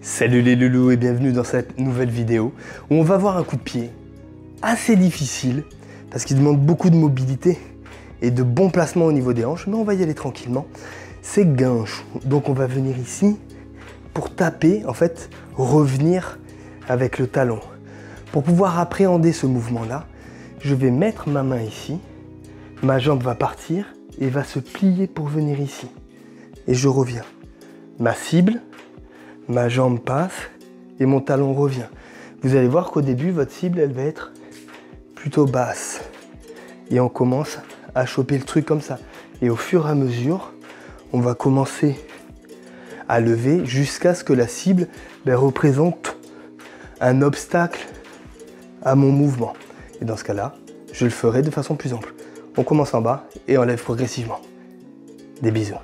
Salut les loulous et bienvenue dans cette nouvelle vidéo où on va voir un coup de pied assez difficile parce qu'il demande beaucoup de mobilité et de bon placement au niveau des hanches, mais on va y aller tranquillement. C'est guinche, donc on va venir ici pour taper, en fait, revenir avec le talon. Pour pouvoir appréhender ce mouvement-là, je vais mettre ma main ici, ma jambe va partir et va se plier pour venir ici. Et je reviens. Ma cible, ma jambe passe et mon talon revient. Vous allez voir qu'au début, votre cible, elle va être plutôt basse. Et on commence à choper le truc comme ça. Et au fur et à mesure, on va commencer à lever jusqu'à ce que la cible ben, représente un obstacle à mon mouvement. Et dans ce cas-là, je le ferai de façon plus ample. On commence en bas et on lève progressivement. Des bisous.